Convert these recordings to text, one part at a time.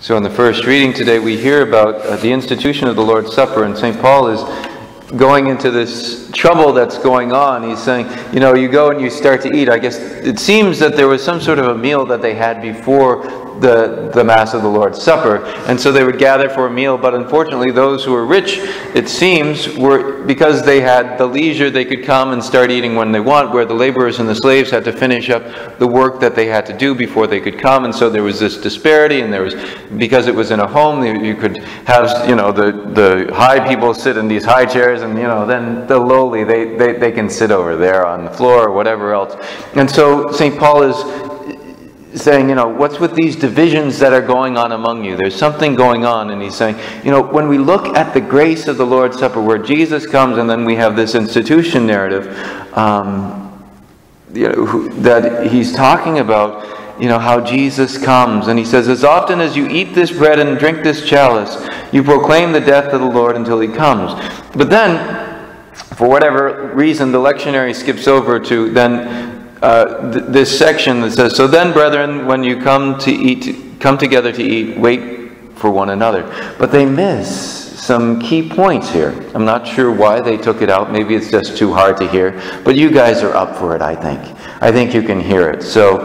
So, in the first reading today, we hear about uh, the institution of the Lord's Supper, and St. Paul is going into this trouble that's going on. He's saying, you know, you go and you start to eat. I guess it seems that there was some sort of a meal that they had before the, the Mass of the Lord's Supper. And so they would gather for a meal, but unfortunately, those who were rich, it seems, were because they had the leisure, they could come and start eating when they want, where the laborers and the slaves had to finish up the work that they had to do before they could come. And so there was this disparity, and there was, because it was in a home, you could have, you know, the, the high people sit in these high chairs, and, you know, then the lowly, they, they, they can sit over there on the floor or whatever else. And so St. Paul is saying, you know, what's with these divisions that are going on among you? There's something going on. And he's saying, you know, when we look at the grace of the Lord's Supper, where Jesus comes and then we have this institution narrative, um, you know, who, that he's talking about, you know, how Jesus comes. And he says, as often as you eat this bread and drink this chalice, you proclaim the death of the Lord until he comes. But then, for whatever reason, the lectionary skips over to then uh, th- this section that says, "So then, brethren, when you come to eat, come together to eat, wait for one another." But they miss some key points here. I'm not sure why they took it out. Maybe it's just too hard to hear. But you guys are up for it, I think. I think you can hear it. So,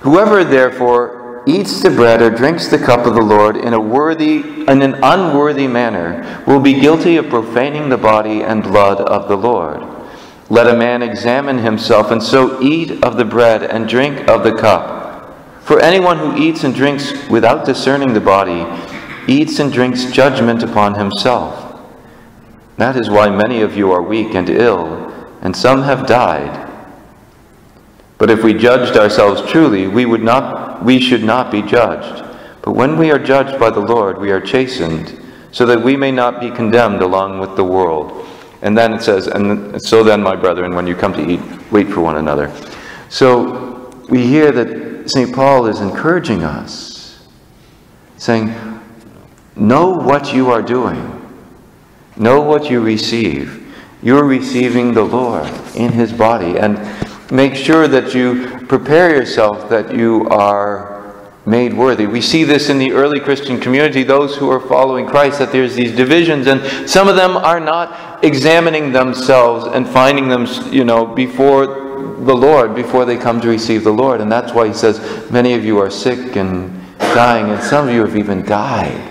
whoever therefore eats the bread or drinks the cup of the Lord in a worthy in an unworthy manner will be guilty of profaning the body and blood of the Lord. Let a man examine himself, and so eat of the bread and drink of the cup. For anyone who eats and drinks without discerning the body eats and drinks judgment upon himself. That is why many of you are weak and ill, and some have died. But if we judged ourselves truly, we would we should not be judged. But when we are judged by the Lord, we are chastened, so that we may not be condemned along with the world. And then it says, and so then, my brethren, when you come to eat, wait for one another. So we hear that St. Paul is encouraging us, saying, Know what you are doing, know what you receive. You're receiving the Lord in his body, and make sure that you prepare yourself that you are made worthy. We see this in the early Christian community, those who are following Christ, that there's these divisions, and some of them are not examining themselves and finding them, you know, before the Lord, before they come to receive the Lord. And that's why he says, many of you are sick and dying, and some of you have even died.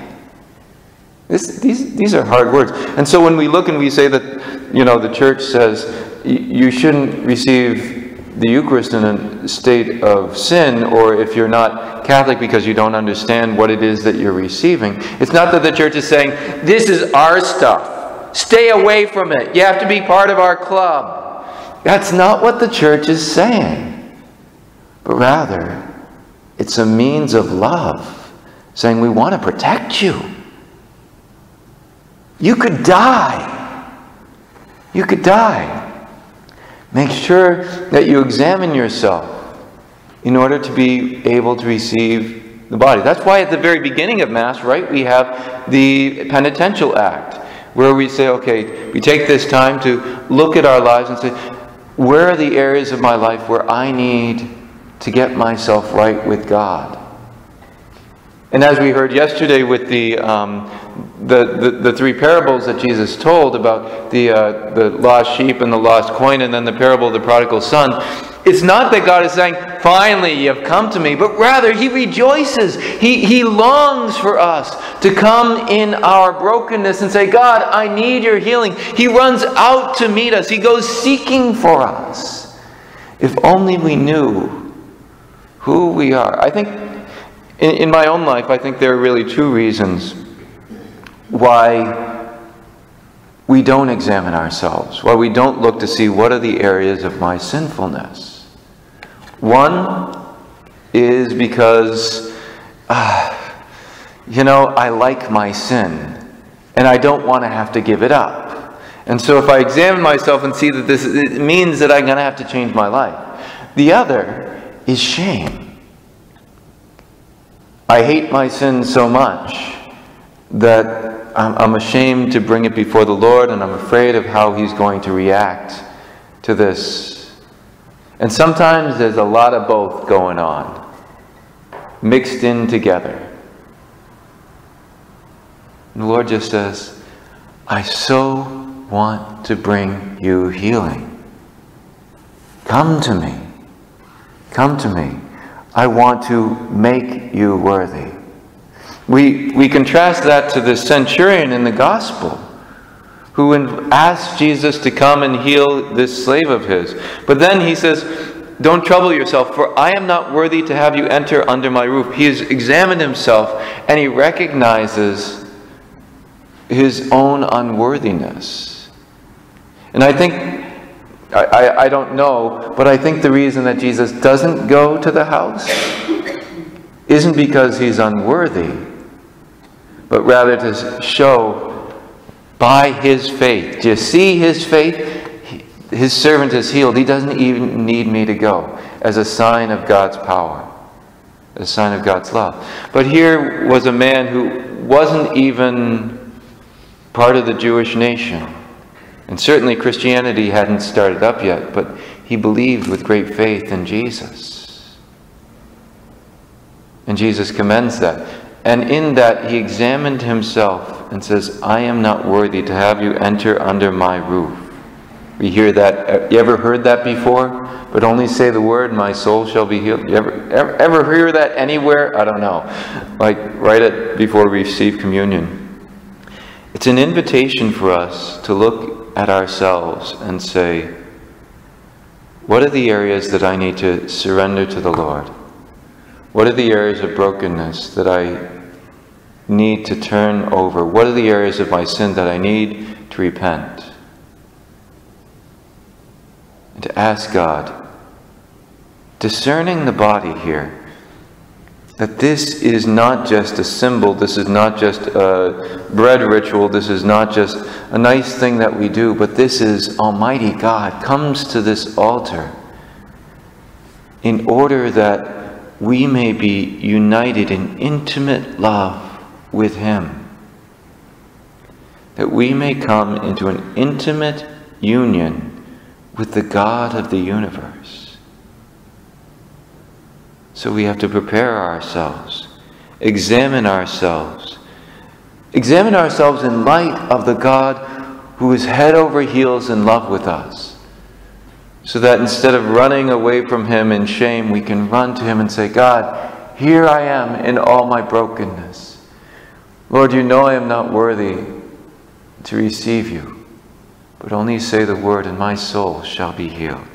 This, these, these are hard words. And so when we look and we say that, you know, the church says you shouldn't receive the Eucharist in a state of sin, or if you're not Catholic because you don't understand what it is that you're receiving, it's not that the church is saying, This is our stuff. Stay away from it. You have to be part of our club. That's not what the church is saying. But rather, it's a means of love, saying, We want to protect you. You could die. You could die. Make sure that you examine yourself in order to be able to receive the body. That's why at the very beginning of Mass, right, we have the penitential act, where we say, okay, we take this time to look at our lives and say, where are the areas of my life where I need to get myself right with God? And as we heard yesterday with the, um, the, the, the, three parables that Jesus told about the, uh, the lost sheep and the lost coin, and then the parable of the prodigal son, it's not that God is saying, finally you have come to me, but rather he rejoices. He, he longs for us to come in our brokenness and say, God, I need your healing. He runs out to meet us, he goes seeking for us. If only we knew who we are. I think in, in my own life, I think there are really two reasons why we don't examine ourselves, why we don't look to see what are the areas of my sinfulness. One is because, uh, you know, I like my sin and I don't want to have to give it up. And so if I examine myself and see that this it means that I'm going to have to change my life. The other is shame. I hate my sin so much that I'm, ashamed to bring it before the Lord, and I'm afraid of how He's going to react to this. And sometimes there's a lot of both going on. mixed in together. And the Lord just says, I so want to bring you healing. Come to me. Come to me. I want to make you worthy. We, we contrast that to the centurion in the gospel who asked Jesus to come and heal this slave of his. But then he says, Don't trouble yourself, for I am not worthy to have you enter under my roof. He has examined himself and he recognizes his own unworthiness. And I think I, I, don't know, but I think the reason that Jesus doesn't go to the house isn't because he's unworthy, but rather to show by his faith. Do you see his faith? His servant is healed. He doesn't even need me to go as a sign of God's power, a sign of God's love. But here was a man who wasn't even part of the Jewish nation. And certainly Christianity hadn't started up yet, but he believed with great faith in Jesus. And Jesus commends that. And in that, he examined himself and says, I am not worthy to have you enter under my roof. We hear that. You ever heard that before? But only say the word, my soul shall be healed. You ever, ever, ever hear that anywhere? I don't know. Like right at before we receive communion. It's an invitation for us to look at ourselves and say, what are the areas that I need to surrender to the Lord? What are the areas of brokenness that I need to turn over? What are the areas of my sin that I need to repent? And to ask God, discerning the body here, that this is not just a symbol, this is not just a bread ritual, this is not just a nice thing that we do, but this is Almighty God comes to this altar in order that we may be united in intimate love with Him. That we may come into an intimate union with the God of the universe. So we have to prepare ourselves, examine ourselves, examine ourselves in light of the God who is head over heels in love with us. So that instead of running away from Him in shame, we can run to Him and say, God, here I am in all my brokenness. Lord, you know I am not worthy to receive you, but only say the word, and my soul shall be healed.